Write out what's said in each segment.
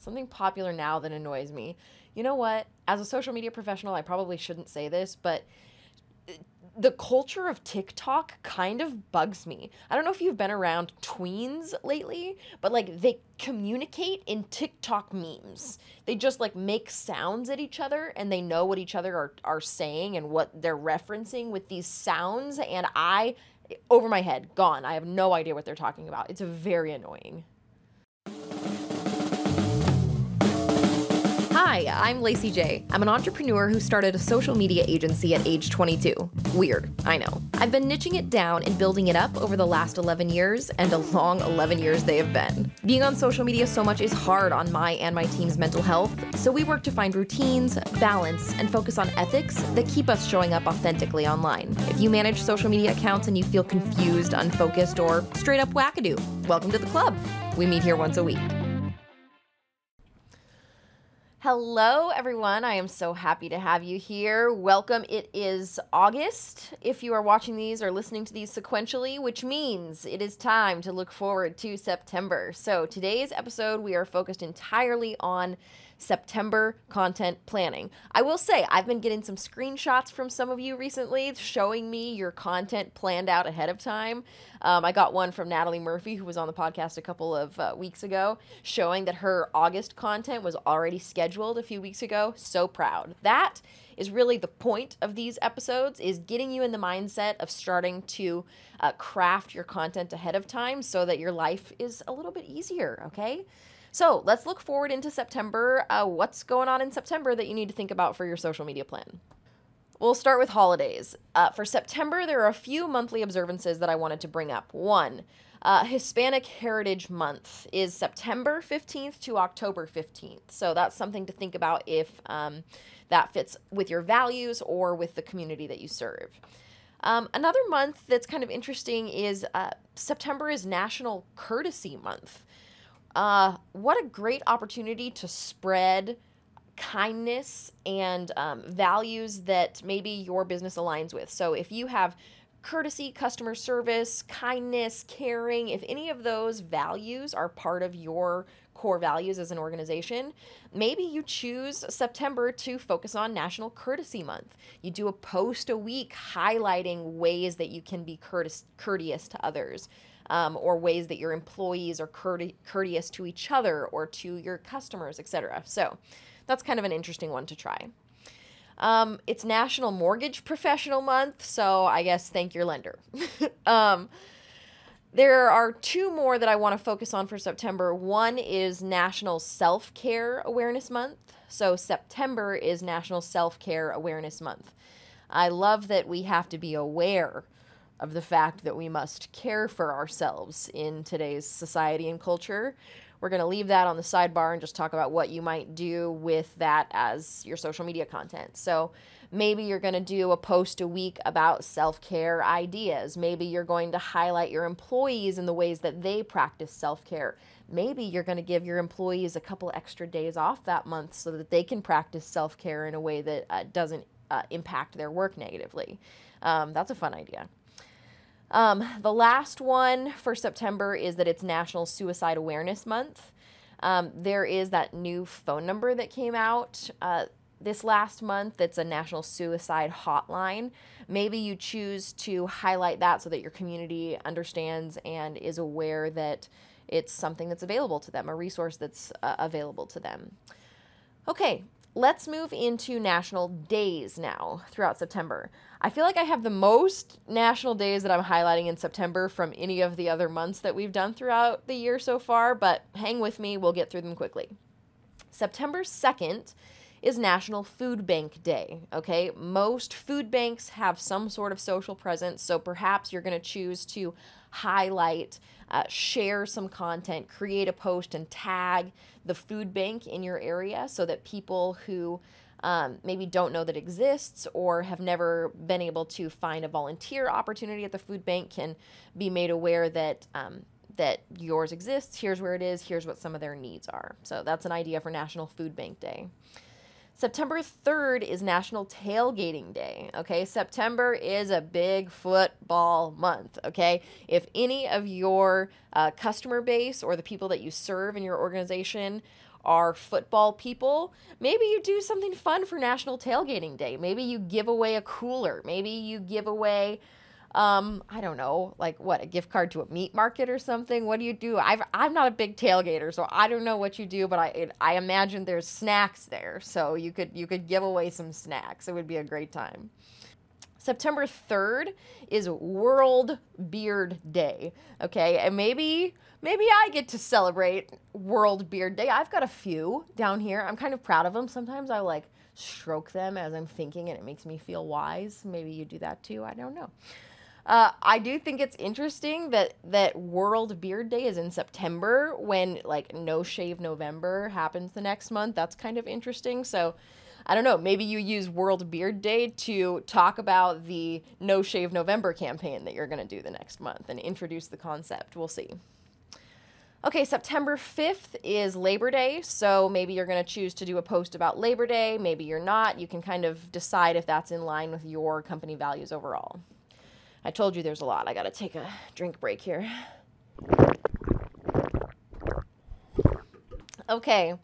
something popular now that annoys me. You know what? As a social media professional, I probably shouldn't say this, but uh, the culture of TikTok kind of bugs me. I don't know if you've been around tweens lately, but like they communicate in TikTok memes. They just like make sounds at each other and they know what each other are, are saying and what they're referencing with these sounds. And I, over my head, gone. I have no idea what they're talking about. It's very annoying. Hi, I'm Lacey J. I'm an entrepreneur who started a social media agency at age 22. Weird, I know. I've been niching it down and building it up over the last 11 years, and a long 11 years they have been. Being on social media so much is hard on my and my team's mental health, so we work to find routines, balance, and focus on ethics that keep us showing up authentically online. If you manage social media accounts and you feel confused, unfocused, or straight up wackadoo, welcome to the club. We meet here once a week. Hello, everyone. I am so happy to have you here. Welcome. It is August if you are watching these or listening to these sequentially, which means it is time to look forward to September. So, today's episode, we are focused entirely on September content planning. I will say, I've been getting some screenshots from some of you recently showing me your content planned out ahead of time. Um, I got one from Natalie Murphy, who was on the podcast a couple of uh, weeks ago, showing that her August content was already scheduled a few weeks ago. So proud. That is really the point of these episodes is getting you in the mindset of starting to uh, craft your content ahead of time so that your life is a little bit easier okay so let's look forward into September. Uh, what's going on in September that you need to think about for your social media plan? We'll start with holidays. Uh, for September, there are a few monthly observances that I wanted to bring up. One, uh, Hispanic Heritage Month is September 15th to October 15th. So that's something to think about if um, that fits with your values or with the community that you serve. Um, another month that's kind of interesting is uh, September is National Courtesy Month. Uh, what a great opportunity to spread kindness and um, values that maybe your business aligns with. So if you have courtesy, customer service, kindness, caring, if any of those values are part of your core values as an organization, maybe you choose September to focus on National Courtesy Month. You do a post a week highlighting ways that you can be courteous, courteous to others um, or ways that your employees are courteous to each other or to your customers, etc. So that's kind of an interesting one to try. Um, it's National Mortgage Professional Month, so I guess thank your lender. um, there are two more that I want to focus on for September. One is National Self Care Awareness Month. So, September is National Self Care Awareness Month. I love that we have to be aware of the fact that we must care for ourselves in today's society and culture. We're going to leave that on the sidebar and just talk about what you might do with that as your social media content. So, maybe you're going to do a post a week about self care ideas. Maybe you're going to highlight your employees in the ways that they practice self care. Maybe you're going to give your employees a couple extra days off that month so that they can practice self care in a way that uh, doesn't uh, impact their work negatively. Um, that's a fun idea. Um, the last one for September is that it's National Suicide Awareness Month. Um, there is that new phone number that came out uh, this last month. It's a national suicide hotline. Maybe you choose to highlight that so that your community understands and is aware that it's something that's available to them, a resource that's uh, available to them. Okay, let's move into national days now throughout September. I feel like I have the most national days that I'm highlighting in September from any of the other months that we've done throughout the year so far, but hang with me, we'll get through them quickly. September 2nd is National Food Bank Day. Okay, most food banks have some sort of social presence, so perhaps you're going to choose to highlight, uh, share some content, create a post, and tag the food bank in your area so that people who um, maybe don't know that exists or have never been able to find a volunteer opportunity at the food bank can be made aware that um, that yours exists. Here's where it is. Here's what some of their needs are. So that's an idea for National Food Bank Day. September 3rd is National Tailgating Day. Okay, September is a big football month. Okay, if any of your uh, customer base or the people that you serve in your organization are football people, maybe you do something fun for National Tailgating Day. Maybe you give away a cooler. Maybe you give away um, I don't know, like what, a gift card to a meat market or something? What do you do? I've, I'm not a big tailgater, so I don't know what you do, but I, it, I imagine there's snacks there. So you could, you could give away some snacks. It would be a great time. September 3rd is World Beard Day. Okay, and maybe maybe I get to celebrate World Beard Day. I've got a few down here. I'm kind of proud of them. Sometimes I like stroke them as I'm thinking and it makes me feel wise. Maybe you do that too. I don't know. Uh, I do think it's interesting that that World Beard Day is in September when like No Shave November happens the next month. That's kind of interesting. So I don't know. Maybe you use World Beard Day to talk about the No Shave November campaign that you're going to do the next month and introduce the concept. We'll see. Okay, September 5th is Labor Day, so maybe you're going to choose to do a post about Labor Day, maybe you're not. You can kind of decide if that's in line with your company values overall. I told you there's a lot. I got to take a drink break here. Okay.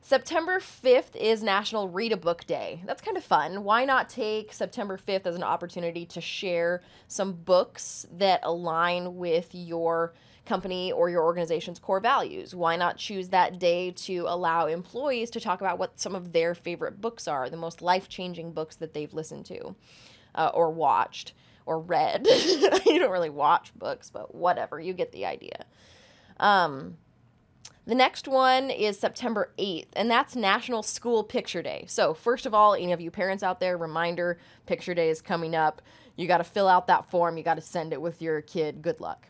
September 5th is National Read a Book Day. That's kind of fun. Why not take September 5th as an opportunity to share some books that align with your company or your organization's core values? Why not choose that day to allow employees to talk about what some of their favorite books are, the most life changing books that they've listened to uh, or watched? Or read. you don't really watch books, but whatever, you get the idea. Um, the next one is September 8th, and that's National School Picture Day. So, first of all, any of you parents out there, reminder Picture Day is coming up. You got to fill out that form, you got to send it with your kid. Good luck.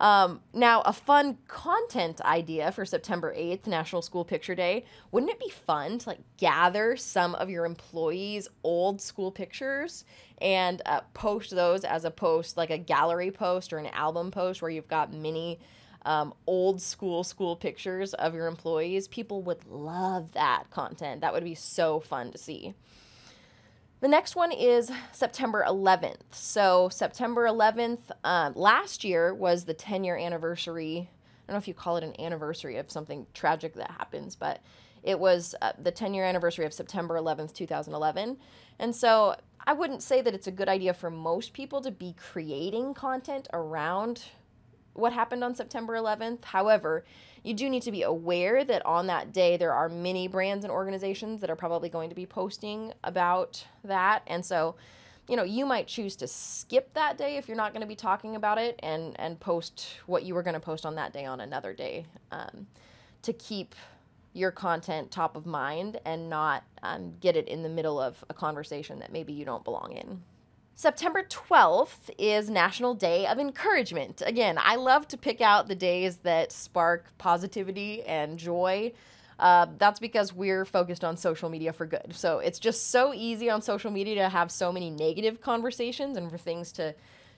Um, now, a fun content idea for September 8th, National School Picture Day. Wouldn't it be fun to like gather some of your employees' old school pictures and uh, post those as a post, like a gallery post or an album post where you've got many um, old school school pictures of your employees? People would love that content. That would be so fun to see. The next one is September 11th. So, September 11th, um, last year was the 10 year anniversary. I don't know if you call it an anniversary of something tragic that happens, but it was uh, the 10 year anniversary of September 11th, 2011. And so, I wouldn't say that it's a good idea for most people to be creating content around what happened on September 11th. However, you do need to be aware that on that day there are many brands and organizations that are probably going to be posting about that. And so, you know, you might choose to skip that day if you're not going to be talking about it and and post what you were going to post on that day on another day um, to keep your content top of mind and not um, get it in the middle of a conversation that maybe you don't belong in. September 12th is National Day of Encouragement. Again, I love to pick out the days that spark positivity and joy. Uh, that's because we're focused on social media for good. So it's just so easy on social media to have so many negative conversations and for things to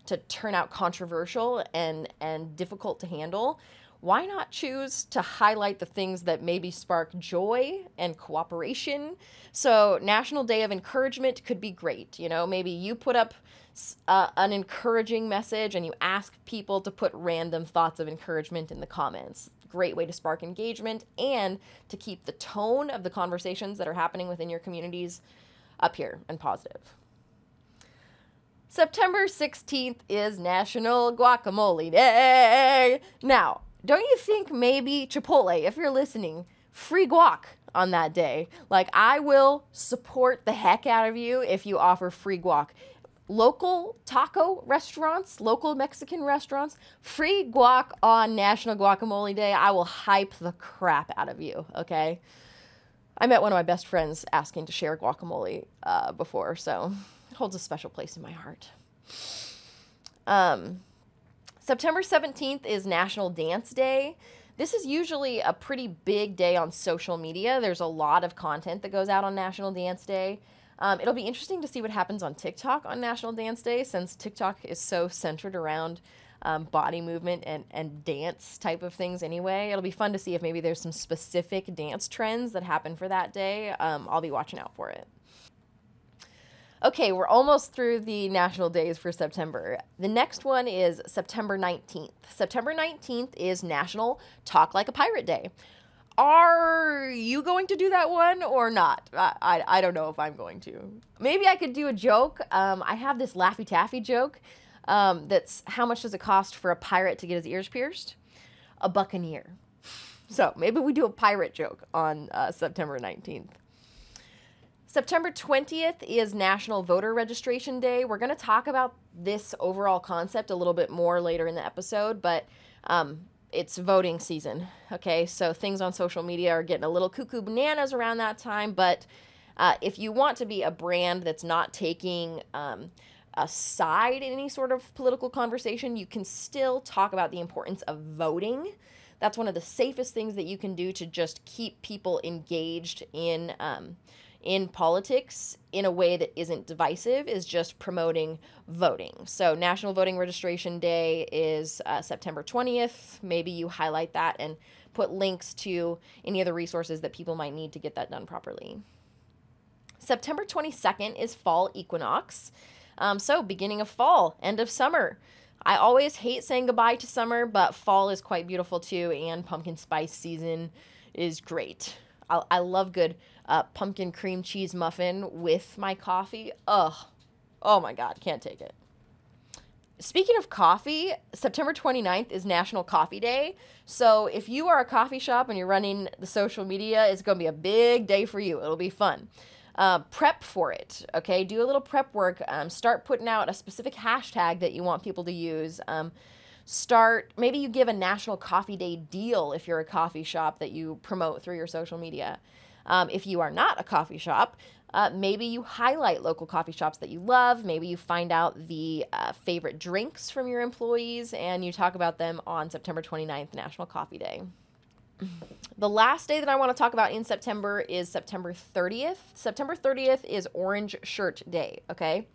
to turn out controversial and and difficult to handle why not choose to highlight the things that maybe spark joy and cooperation? So, National Day of Encouragement could be great. You know, maybe you put up uh, an encouraging message and you ask people to put random thoughts of encouragement in the comments. Great way to spark engagement and to keep the tone of the conversations that are happening within your communities up here and positive. September 16th is National Guacamole Day. Now, don't you think maybe Chipotle, if you're listening, free guac on that day? Like, I will support the heck out of you if you offer free guac. Local taco restaurants, local Mexican restaurants, free guac on National Guacamole Day. I will hype the crap out of you, okay? I met one of my best friends asking to share guacamole uh, before, so it holds a special place in my heart. Um, September 17th is National Dance Day. This is usually a pretty big day on social media. There's a lot of content that goes out on National Dance Day. Um, it'll be interesting to see what happens on TikTok on National Dance Day since TikTok is so centered around um, body movement and, and dance type of things anyway. It'll be fun to see if maybe there's some specific dance trends that happen for that day. Um, I'll be watching out for it. Okay, we're almost through the national days for September. The next one is September 19th. September 19th is National Talk Like a Pirate Day. Are you going to do that one or not? I, I, I don't know if I'm going to. Maybe I could do a joke. Um, I have this Laffy Taffy joke um, that's how much does it cost for a pirate to get his ears pierced? A buccaneer. So maybe we do a pirate joke on uh, September 19th. September 20th is National Voter Registration Day. We're going to talk about this overall concept a little bit more later in the episode, but um, it's voting season. Okay, so things on social media are getting a little cuckoo bananas around that time, but uh, if you want to be a brand that's not taking um, a side in any sort of political conversation, you can still talk about the importance of voting. That's one of the safest things that you can do to just keep people engaged in. Um, in politics in a way that isn't divisive is just promoting voting. So, National Voting Registration Day is uh, September 20th. Maybe you highlight that and put links to any of the resources that people might need to get that done properly. September 22nd is fall equinox. Um, so, beginning of fall, end of summer. I always hate saying goodbye to summer, but fall is quite beautiful too, and pumpkin spice season is great. I, I love good uh, pumpkin cream cheese muffin with my coffee. Ugh. Oh my God, can't take it. Speaking of coffee, September 29th is National Coffee Day. So if you are a coffee shop and you're running the social media, it's going to be a big day for you. It'll be fun. Uh, prep for it, okay? Do a little prep work. Um, start putting out a specific hashtag that you want people to use. Um, start, maybe you give a National Coffee Day deal if you're a coffee shop that you promote through your social media. Um, if you are not a coffee shop, uh, maybe you highlight local coffee shops that you love. Maybe you find out the uh, favorite drinks from your employees and you talk about them on September 29th, National Coffee Day. The last day that I want to talk about in September is September 30th. September 30th is Orange Shirt Day, okay?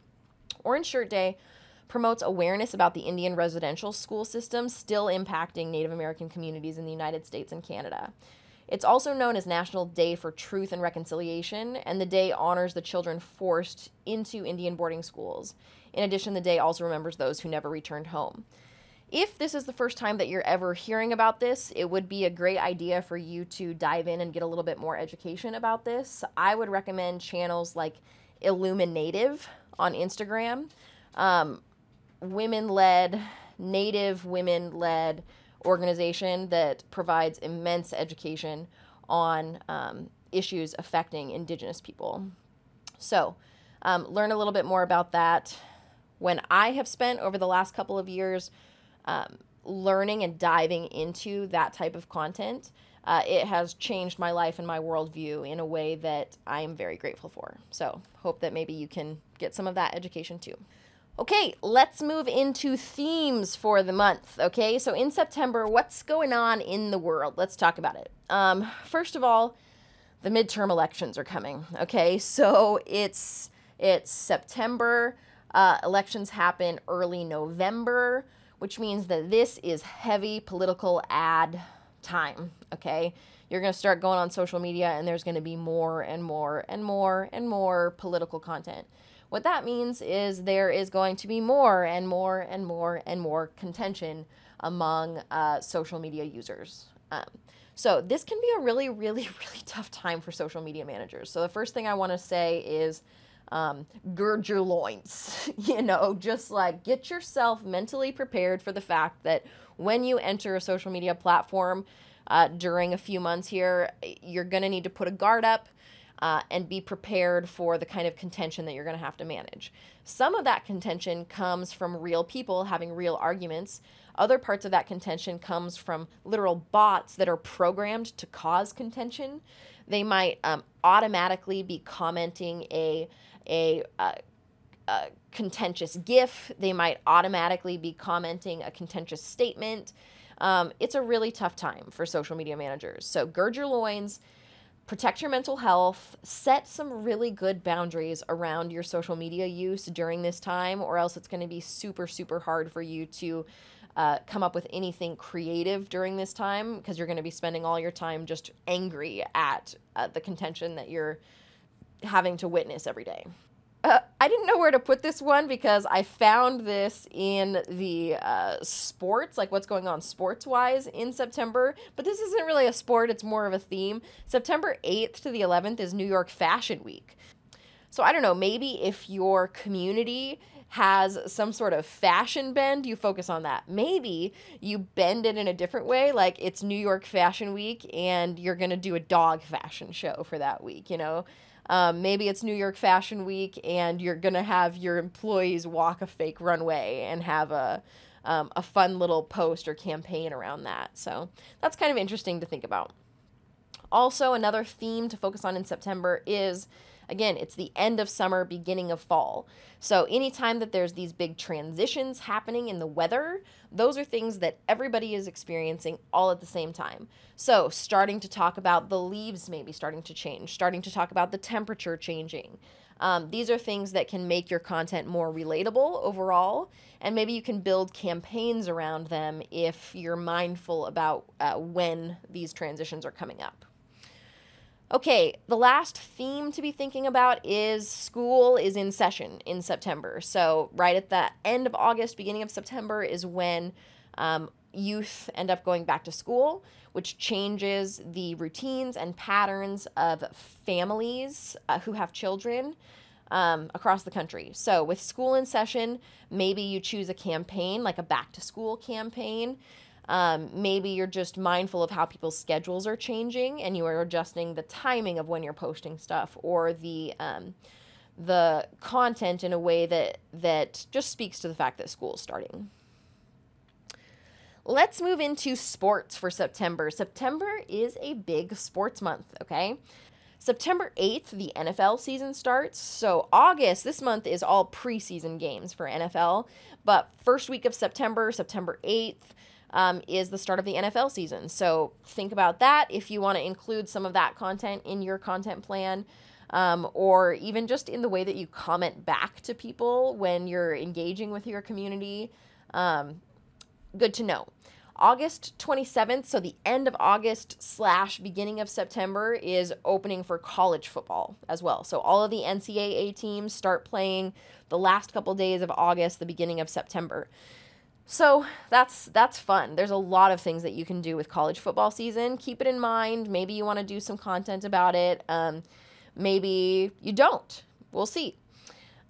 Orange Shirt Day promotes awareness about the Indian residential school system still impacting Native American communities in the United States and Canada. It's also known as National Day for Truth and Reconciliation, and the day honors the children forced into Indian boarding schools. In addition, the day also remembers those who never returned home. If this is the first time that you're ever hearing about this, it would be a great idea for you to dive in and get a little bit more education about this. I would recommend channels like Illuminative on Instagram, um, women led, native women led organization that provides immense education on um, issues affecting Indigenous people. So, um, learn a little bit more about that. When I have spent over the last couple of years um, learning and diving into that type of content, uh, it has changed my life and my worldview in a way that I am very grateful for. So, hope that maybe you can get some of that education too. Okay, let's move into themes for the month. Okay, so in September, what's going on in the world? Let's talk about it. Um, first of all, the midterm elections are coming. Okay, so it's it's September. Uh, elections happen early November, which means that this is heavy political ad time. Okay, you're going to start going on social media, and there's going to be more and more and more and more political content. What that means is there is going to be more and more and more and more contention among uh, social media users. Um, so this can be a really, really, really tough time for social media managers. So the first thing I want to say is um, gird your loins. you know, just like get yourself mentally prepared for the fact that when you enter a social media platform uh, during a few months here, you're going to need to put a guard up uh, and be prepared for the kind of contention that you're going to have to manage. Some of that contention comes from real people having real arguments. Other parts of that contention comes from literal bots that are programmed to cause contention. They might um, automatically be commenting a a, a, a contentious GIF. They might automatically be commenting a contentious statement. Um, it's a really tough time for social media managers. So gird your loins protect your mental health, set some really good boundaries around your social media use during this time, or else it's going to be super, super hard for you to uh, come up with anything creative during this time because you're going to be spending all your time just angry at uh, the contention that you're having to witness every day. Uh, I didn't know where to put this one because I found this in the uh, sports, like what's going on sports wise in September. But this isn't really a sport, it's more of a theme. September 8th to the 11th is New York Fashion Week. So I don't know, maybe if your community has some sort of fashion bend, you focus on that. Maybe you bend it in a different way, like it's New York Fashion Week and you're going to do a dog fashion show for that week, you know? Um, maybe it's New York Fashion Week and you're going to have your employees walk a fake runway and have a, um, a fun little post or campaign around that. So that's kind of interesting to think about. Also, another theme to focus on in September is Again, it's the end of summer, beginning of fall. So, anytime that there's these big transitions happening in the weather, those are things that everybody is experiencing all at the same time. So, starting to talk about the leaves maybe starting to change, starting to talk about the temperature changing. Um, these are things that can make your content more relatable overall, and maybe you can build campaigns around them if you're mindful about uh, when these transitions are coming up. Okay, the last theme to be thinking about is school is in session in September. So, right at the end of August, beginning of September is when um, youth end up going back to school, which changes the routines and patterns of families uh, who have children um, across the country. So, with school in session, maybe you choose a campaign like a back to school campaign um, maybe you're just mindful of how people's schedules are changing and you are adjusting the timing of when you're posting stuff or the um, the content in a way that that just speaks to the fact that school is starting. Let's move into sports for September. September is a big sports month, okay? September 8th, the NFL season starts. So, August, this month is all preseason games for NFL. But first week of September, September 8th, um, is the start of the NFL season. So think about that if you want to include some of that content in your content plan. Um, or even just in the way that you comment back to people when you're engaging with your community. Um, good to know. August 27th, so the end of August slash beginning of September, is opening for college football as well. So all of the NCAA teams start playing the last couple days of August, the beginning of September. So that's that's fun. There's a lot of things that you can do with college football season. Keep it in mind. Maybe you want to do some content about it. Um, maybe you don't. We'll see.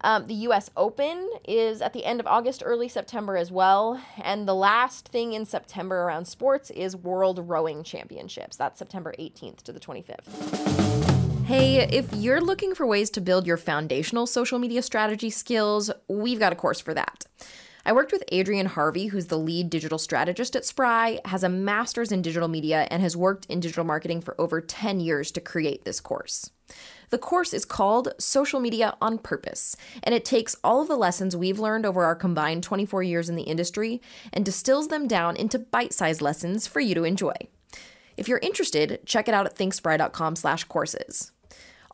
Um, the U.S. Open is at the end of August, early September as well. And the last thing in September around sports is World Rowing Championships. That's September 18th to the 25th. Hey, if you're looking for ways to build your foundational social media strategy skills, we've got a course for that. I worked with Adrian Harvey, who's the lead digital strategist at Spry, has a master's in digital media, and has worked in digital marketing for over 10 years to create this course. The course is called Social Media on Purpose, and it takes all of the lessons we've learned over our combined 24 years in the industry and distills them down into bite-sized lessons for you to enjoy. If you're interested, check it out at thinkspry.com slash courses.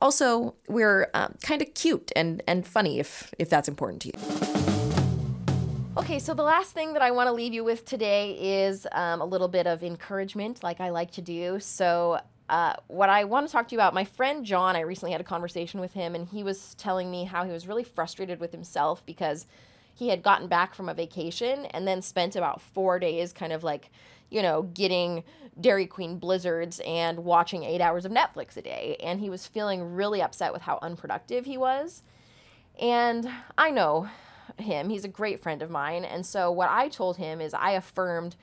Also, we're um, kind of cute and and funny if if that's important to you. Okay, so the last thing that I want to leave you with today is um, a little bit of encouragement, like I like to do. So, uh, what I want to talk to you about, my friend John, I recently had a conversation with him, and he was telling me how he was really frustrated with himself because he had gotten back from a vacation and then spent about four days kind of like, you know, getting Dairy Queen blizzards and watching eight hours of Netflix a day. And he was feeling really upset with how unproductive he was. And I know him. He's a great friend of mine. And so what I told him is I affirmed,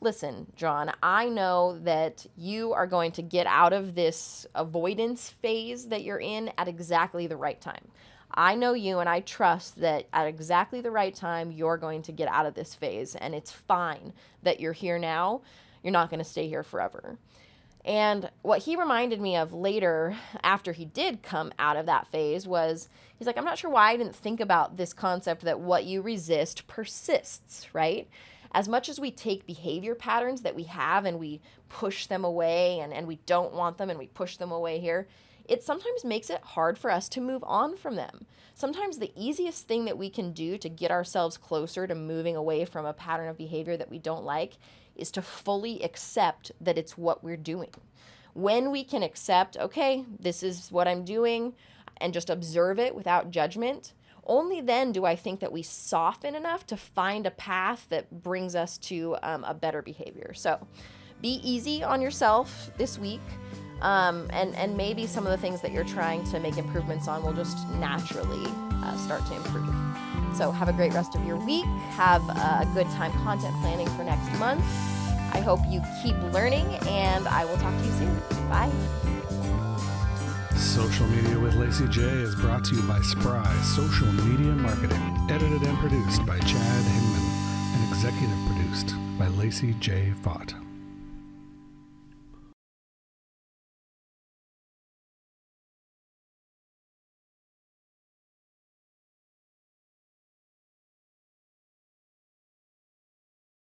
listen, John, I know that you are going to get out of this avoidance phase that you're in at exactly the right time. I know you and I trust that at exactly the right time, you're going to get out of this phase. And it's fine that you're here now. You're not going to stay here forever. And what he reminded me of later, after he did come out of that phase, was he's like, I'm not sure why I didn't think about this concept that what you resist persists, right? As much as we take behavior patterns that we have and we push them away and, and we don't want them and we push them away here, it sometimes makes it hard for us to move on from them. Sometimes the easiest thing that we can do to get ourselves closer to moving away from a pattern of behavior that we don't like is to fully accept that it's what we're doing. When we can accept, okay, this is what I'm doing, and just observe it without judgment, only then do I think that we soften enough to find a path that brings us to um, a better behavior. So be easy on yourself this week. Um, and, and maybe some of the things that you're trying to make improvements on will just naturally uh, start to improve. So, have a great rest of your week. Have a good time content planning for next month. I hope you keep learning, and I will talk to you soon. Bye. Social Media with Lacey J is brought to you by Spry Social Media Marketing, edited and produced by Chad Hinman, and executive produced by Lacey J. Faught.